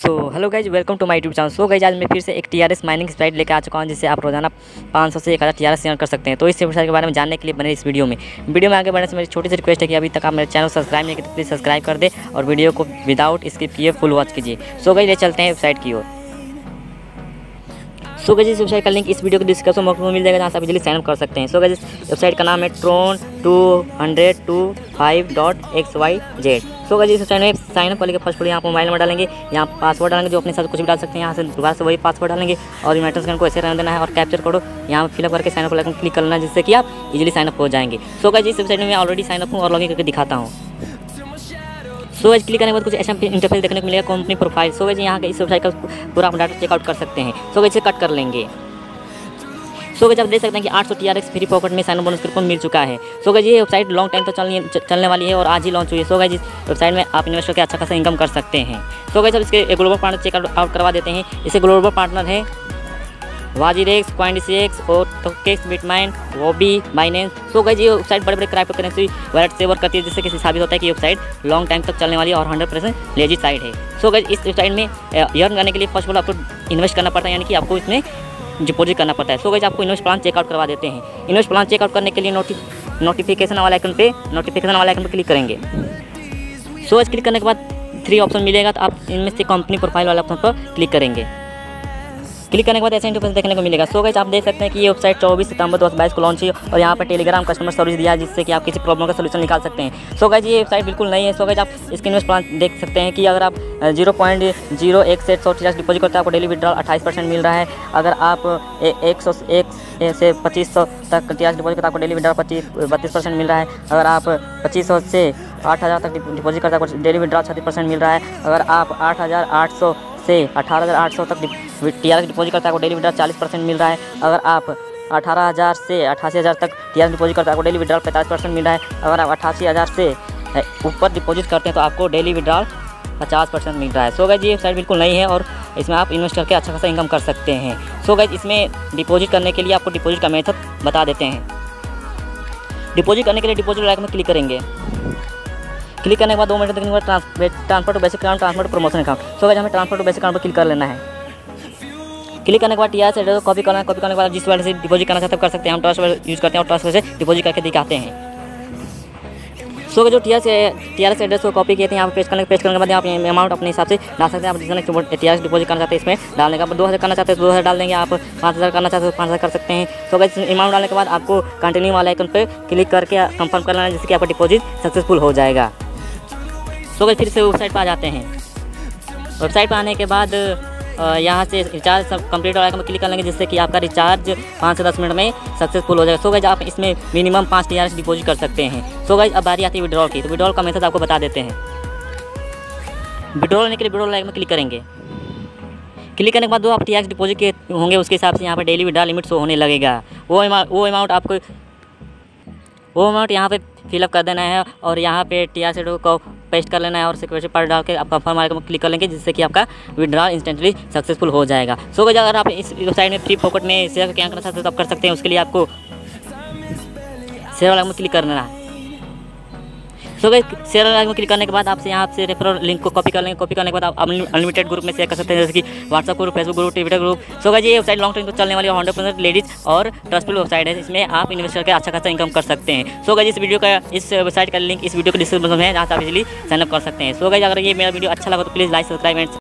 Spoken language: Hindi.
So hello guys welcome to my YouTube channel so guys आज मैं फिर से एक T R S mining sprite लेकर आ चुका हूँ जिससे आप रोज़ाना 500 से एक हज़ार टी आर एस कर सकते हैं। तो इस वेबसाइट के बारे में जानने के लिए बने इस वीडियो में। वीडियो में आगे बढ़ने से मेरी छोटी सी रिक्वेस्ट है कि अभी तक आप मेरे चैनल सब्सक्राइब नहीं किया तो प्लीज़ सब्सक्राइब कर दे और वीडियो को विदाउट स्किप किए फुल वॉच कीजिए। सो गई ले चलते हैं वेबसाइट की ओर। सो गज इस वेबसाइट का लिंक इस वीडियो को डिस्क्रिप्शन बॉक्स में मिल जाएगा, जहाँ से आप इजीली साइनअप कर सकते हैं। सो गज वेबसाइट का नाम है Tron two hundred two five dot X Y Z so इस वेबसाइट में साइनअप वाले के फ़र्स्ट यहाँ मोबाइल नंबर डालेंगे, यहाँ पासवर्ड डालेंगे, जो अपने साथ कुछ भी डाल सकते हैं, यहाँ से दोबारा से वही पासवर्ड डालेंगे, और यूनाइटेड स्कैन को ऐसे रहने देना है, और कैप्चर कोड यहाँ फिलअप करके साइनअप क्लिक करना, जिससे कि आप इजीली साइनअप हो जाएँगे। सो इस वेबसाइट में ऑलरेडी साइनअप हूँ और लॉगिन करके दिखाता हूँ। सो एज क्लिक करने के बाद कुछ ऐसा इंटरफेस देखने को मिलेगा कंपनी प्रोफ़ाइल सो एज यहाँ के इस वेबसाइट का पूरा आप डाटा चेकआउट कर सकते हैं। सो वैसे कट कर लेंगे। सो गज आप देख सकते हैं कि 800 सौ टी फ्री पॉकेट में साइन बोनस कूपन मिल चुका है। सो गज ये वेबसाइट लॉन्ग टाइम तो चलने चलने वाली है और आज ही लॉन्च हुई है। सो गज इस वेबसाइट में आप इन्वेस्ट करके अच्छा खासा इनकम कर सकते हैं। सो गज अब इसके ग्लोबल पार्टनर चेक आउट करवा देते हैं। इसे ग्लोबल पार्टनर है वाजीरेक्स क्वाइंडिसेक्स और टोकेक्स बिटमाइन वोबी बाइनेंस सो गई ये वेबसाइट बड़े बड़े क्राइप्टो करेंसी वैलेट से वर्क करती है, जिससे किसी साबित होता है कि वेबसाइट लॉन्ग टाइम तक चलने वाली और हंड्रेड परसेंट लेजी साइट है। सो गई इस वेबसाइट में अर्न करने के लिए फ़र्स्ट ऑफ़ ऑल आपको इन्वेस्ट करना पड़ता है, यानी कि आपको इसमें डिपॉजिट करना पड़ता है। सो गई आपको इन्वेस्ट प्लान चेकआउट करवा देते हैं। इन्वेस्ट प्लान चेकआउट करने के लिए नोटि नोटिफिकेशन वाले आइकन पे नोटिफिकेशन वाले आइकन पर क्लिक करेंगे। सो क्लिक करने के बाद थ्री ऑप्शन मिलेगा तो आप इनमें से कंपनी प्रोफ़ाइल वाले ऑप्शन पर क्लिक करेंगे। क्लिक करने के बाद ऐसे इंटरफेस देखने को मिलेगा। सो गैस आप देख सकते हैं कि ये वेबसाइट चौबीस सितंबर दो हज़ार को लॉन्च हुई और यहाँ पर टेलीग्राम कस्टमर सर्विस दिया जिससे कि आप किसी प्रॉब्लम का सोल्यूशन निकाल सकते हैं। सो गैस ये वेबसाइट बिल्कुल नहीं है। सो गैस आप स्क्रीन इन्वेस्ट प्लान देख सकते हैं कि अगर आप ज़ीरो पॉइंट ज़ीरो एक से एक सौ टीचर्स डिपोजिट करते हैं, आपको डेली विड्रॉल अट्ठाईस परसेंट मिल रहा है। अगर आप एक सौ एक से पच्चीस सौ तक टीचर्स डिपोजिट करते आपको डेली विड्रॉल पच्चीस, बत्तीस परसेंट मिल रहा है। अगर आप पच्चीस सौ से आठ हज़ार तक डिपोजिट करते हैं, आपको डेली विड्रॉल छत्तीस परसेंट मिल रहा है। अगर आप आठ हज़ार आठ सौ से अठारह हज़ार आठ सौ तक टी आर डिपॉजिट करता है, आपको डेली विड्रॉल चालीस परसेंट मिल रहा है। अगर आप अठारह हज़ार से अठासी हज़ार तक टी आर डिपॉजिट करते हैं, आपको डेली विड्रॉल पैंतालीस परसेंट मिल रहा है। अगर आप अठासी हज़ार से ऊपर डिपॉजिट करते हैं तो आपको डेली विड्रॉल पचास परसेंट मिल रहा है। सो गैज ये वेबसाइट बिल्कुल नहीं है और इसमें आप इन्वेस्ट करके अच्छा खासा इनकम कर सकते हैं। सो गैज इसमें डिपॉजिट करने के लिए आपको डिपॉजिट का मेथड बता देते हैं। डिपॉजिट करने के लिए डिपॉजिट लाइक में क्लिक करेंगे। क्लिक करने के बाद दो मिनट तक transfer to basic account transfer to promotion account so हमें ट्रांसफ़र टू बेसिक अकाउंट पर क्लिक कर लेना है। क्लिक करने के बाद टी आर से कॉपी करना है। कॉपी करने के बाद जिस वाले से डिपॉजिट करना चाहते हैं कर सकते हैं। हम ट्रांसफ़र यूज़ करते हैं और ट्रांसफ़र से डिपॉजिट करके दिखाते हैं। सो जो टी आर से टी आर एड्रेस को कॉपी किए थे, यहाँ पर पेश करने पेश करने के बाद आप अमाउंट अपने हिसाब से डाल सकते हैं। आप जितने टी आर डिपॉजिट करना चाहते हैं, इसमें डालने का। दो हज़ार करना चाहते हैं दो हज़ार डाल देंगे। आप पाँच हज़ार करना चाहते हैं पाँच हज़ार कर सकते हैं। सो अगर अमाउंट डालने के बाद आपको कंटिन्यू वाले आइकन पर क्लिक करके कंफर्म कर लेना जिससे कि आपका डिपॉजिट सक्सेसफुल हो जाएगा। सो गए, फिर से वेबसाइट पर आ जाते हैं। वेबसाइट पर आने के बाद यहाँ से रिचार्ज सब कंप्लीट वाला में क्लिक कर लेंगे, जिससे कि आपका रिचार्ज पाँच से दस मिनट में सक्सेसफुल हो जाएगा। सो गई आप इसमें मिनिमम पाँच टी डिपॉजिट कर सकते हैं। सो गई अब बारी आती है विड्रॉल की। तो विड्रॉल का मेथड आपको बता देते हैं। विड्रॉल लेने के लिए विड्रॉल लाइक में क्लिक करेंगे। क्लिक करने के बाद दो आप टी डिपॉजिट के होंगे, उसके हिसाब से यहाँ पर डेली विड्रॉल लिमिट शो होने लगेगा। वो वो अमाउंट आपको वो अमाउंट यहाँ पे फिलअप कर देना है और यहाँ पे टी आर को पेस्ट कर लेना है और सिक्योरिटी पर डाल के आप फॉर्म आइकन क्लिक कर लेंगे जिससे कि आपका विड्रॉल इंस्टेंटली सक्सेसफुल हो जाएगा। सो so, अगर आप इस वेबसाइट में फ्री पॉकेट में शेयर क्या करना चाहते हो तो आप कर सकते हैं उसके लिए आपको शेयर वाला क्लिक करना है। सो गई शेयर में क्लिक करने के बाद आपसे यहाँ से रेफरल लिंक को कॉपी कर लेंगे। कॉपी करने के बाद आप अनलिमिटेड ग्रुप में शेयर कर सकते हैं, जैसे कि WhatsApp group Facebook group Twitter group सो गई ये वेबसाइट लॉन्ग टर्म तो चलने वाली हंड्रेड परसेंट लेडीज़ और ट्रस्टफुल वेबसाइट है। इसमें आप इन्वेस्ट करके अच्छा खासा इनकम कर सकते हैं। सो गई इस वीडियो का, इस वेबसाइट का लिंक इस वीडियो को डिस्क्रिप्शन में जहाँ से आप इजिली साइनअप कर सकते हैं। सो गई अगर ये मेरा वीडियो अच्छा लगा तो प्लीज़ लाइक सब्सक्राइब एंड